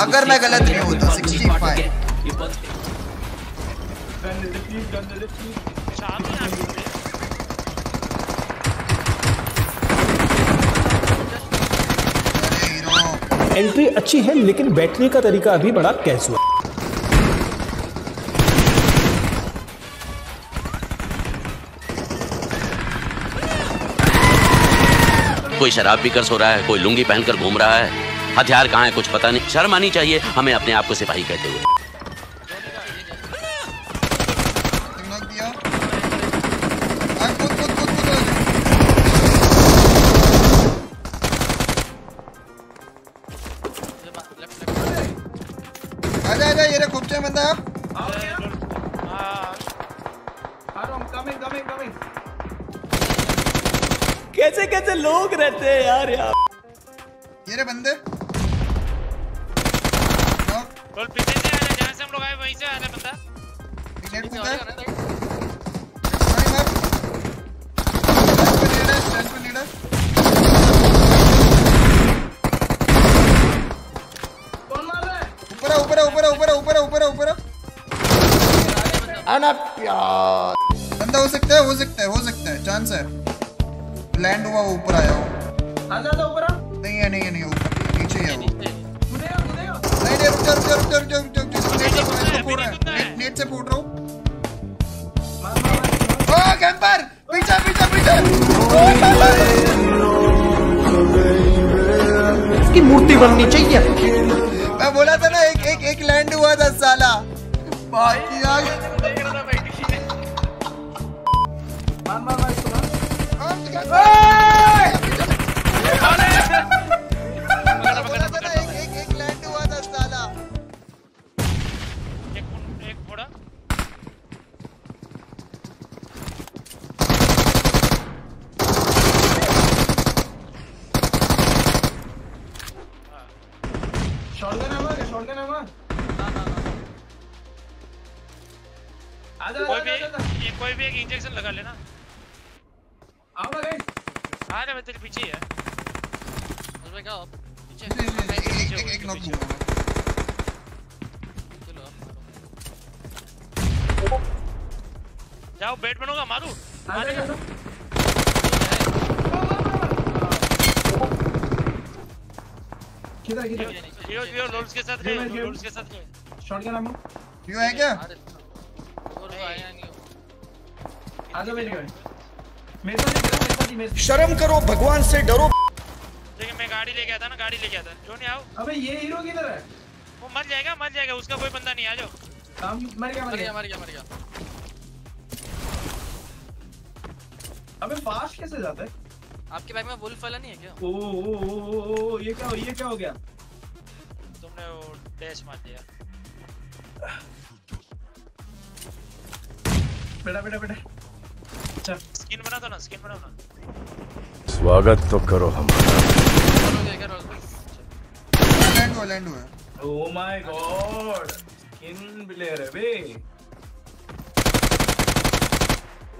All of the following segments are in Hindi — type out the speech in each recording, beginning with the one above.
अगर मैं गलत नहीं होता 65 एंट्री अच्छी है लेकिन बैटरी का तरीका अभी बड़ा कैजुअल कोई शराब पीकर सो रहा है कोई लुंगी पहनकर घूम रहा है। हथियार कहाँ है कुछ पता नहीं। शर्म आनी चाहिए हमें अपने आप को सिपाही कहते हुए। आजा आजा ये रे खूबचे बंदा कैसे कैसे लोग रहते हैं यार यार ये रे बंदे। बोल पीछे से आना जहाँ से हम लोग आए वहीं से आना बंदा। कूदा है नहीं स्टैंड पे है है ऊपर ऊपर ऊपर ऊपर ऊपर ऊपर ऊपर है प्यार बंदा हो सकता है हो सकता है हो सकता है चांस है। लैंड हुआ वो ऊपर आया वो नहीं है नहीं है नहीं है ऊपर नीचे ही है वो। नेट से है नेट से ओ कैंपर पीछे पीछे पीछे इसकी मूर्ति बननी चाहिए मैं बोला था ना एक एक एक लैंड हुआ था साला बाकी कोई भी ये कोई भी एक इंजेक्शन लगा लेना आ रहा मैं तेरे पीछे ही है उसमें क्या पीछे एक एक एक नॉक जाओ बेट बनूँगा मारू मारेगा जियो जियो लोल्स के साथ गए लोल्स के साथ गए क्यों है क्या शर्म करो भगवान से डरो। देखिए मैं गाड़ी लेके आता ना गाड़ी लेके आता। जो नहीं आओ। अबे ये हीरो किधर है? वो मर जाएगा मर जाएगा उसका कोई बंदा नहीं आ जाओ। हम मर गया मर गया मर गया मर गया। अबे फास्ट कैसे जाता है? आपके बैग में वुल्फ वाला नहीं है क्या? ओ ओ ओ ओ, ओ ये क्या ये क्या हो गया? तुमने वो डैश मार दिया। बेटा बेटा बेटा। अच्छा स्किन बना दो ना स्किन बनाओ ना। स्वागत तो करो हमारा। लैंड हुआ लैंड हुआ। Oh my god skin player है बे।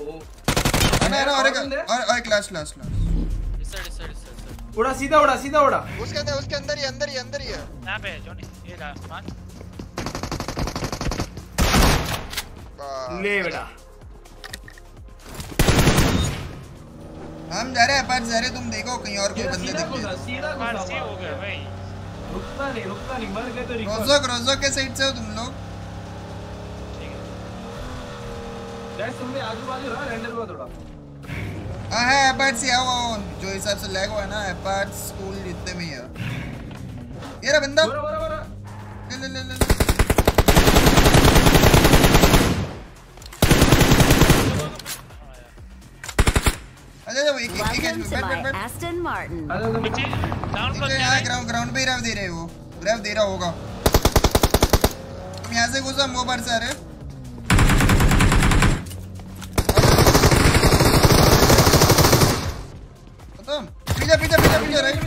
ओ ना ना और एक और एक लास्ट लास्ट लास्ट इस साइड इस साइड इस साइड उड़ा सीधा उड़ा सीधा उड़ा। उसके अंदर उसके अंदर ही अंदर ही अंदर ही है। यहाँ पे जो नहीं ये रहा मान ले बेटा। हम जा रहे हैं पास जा रहे तुम देखो कहीं और कोई बंदे दिख गए हो गया भाई। रुकता नहीं रुकता नहीं मर गए तो रिकॉल रोजोक रोजोक के साइड से हो तुम लोग। गैस तुमने आजू बाजू रहा रेंडर हुआ थोड़ा। हाँ है एपार्ट से आओ आओ। जो हिसाब से लैग हुआ है ना एपार्ट स्कूल जितने में ही है। ये रहा बंदा। बोरा बोरा बोरा। ले ले ले ले ले। फ्लोर यहाँ ग्राउंड ग्राउंड पे ही रैव दे रहे हैं। वो रैव दे रहा होगा। यहाँ से घुसा मुँह पर से पीछे पीछे पीछे पीछे राइट।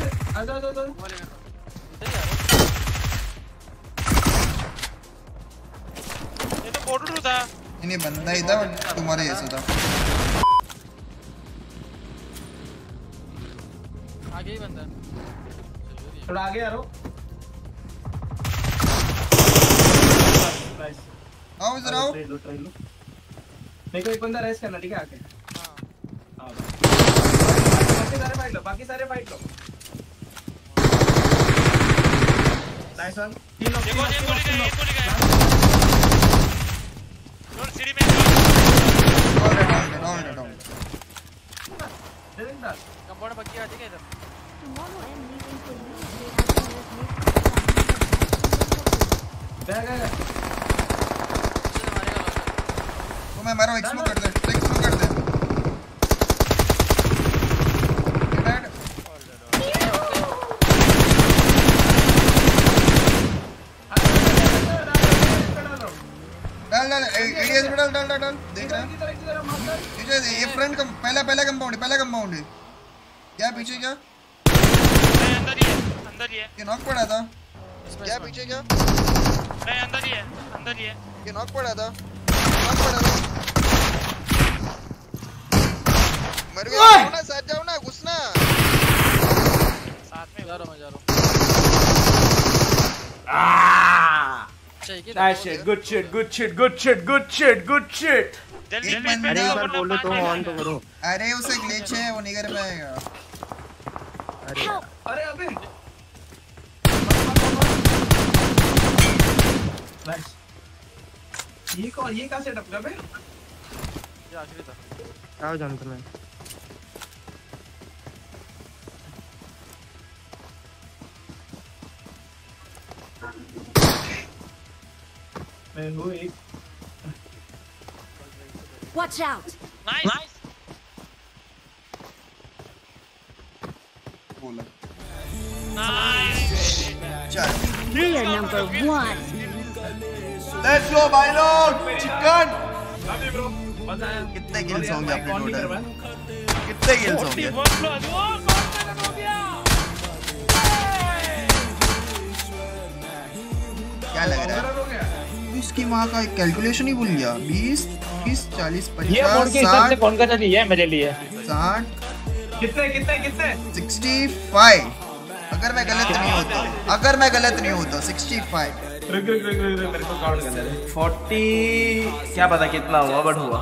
ये तो था। नहीं बंदा ही था तुम्हारे जैसा था। आगे ही बंदा थोड़ा आगे आ रहा हूँ। आओ इधर आओ। मेरे को एक बंदा रेस करना ठीक है आके। हाँ। बाकी सारे फाइट लो बाकी सारे फाइट लो। नाइस वन तीन लोग देखो लोग गोली लोग। ये गोली गया और सीढ़ी में ऑल डेड दे देंगे कंपाउंड बग्गी आती है इधर। तो मैं मारो कर दे कर दे डाल डाल एडीएस में डाल डाल डाल देख रहा है। ये फ्रंट का पहला पहला कंपाउंड है पहला कंपाउंड है क्या पीछे क्या? अंदर ही है अंदर ही है। ये नॉक पड़ा था। क्या पीछे क्या? नहीं अंदर ही है अंदर ही है। ये नॉक पड़ा था। नॉक पड़ा था। मर गया। जाओ ना साथ जाओ ना घुसना साथ में जा रहा मैं जा रहा Nice shit, good shit, good shit, good shit, good shit, good shit. एक जल्दी बंदा स्पीड एक करो बार वरना पाँच मिनट लगेंगे। करो अरे उसे ग्लिच है वो नहीं कर पाएगा। अरे अबे। Nice. ये कौन ये कहाँ सेटअप कर बे ये आखिरी था। आओ जानते मैं मैं हूँ एक। Watch out! नाइस बोला। Player number one. Let's go भाई लोग चिकन अभी ब्रो मज़ा कितने kills होंगे? लीडर बन? कितने किल्स होंगे क्या लग रहा है? इसकी माँ का कैलकुलेशन ही भूल गया। बीस तीस चालीस ये मोड पचास के हिसाब से कौन का चली है मेरे लिए। साठ कितने कितने कितने? Sixty five. अगर मैं गलत नहीं होता अगर मैं गलत नहीं होता सिक्सटी फाइव। रुक रुक रुक रुक रुक, मेरे को काउंट करने दे 40 क्या पता कितना हुआ बट हुआ।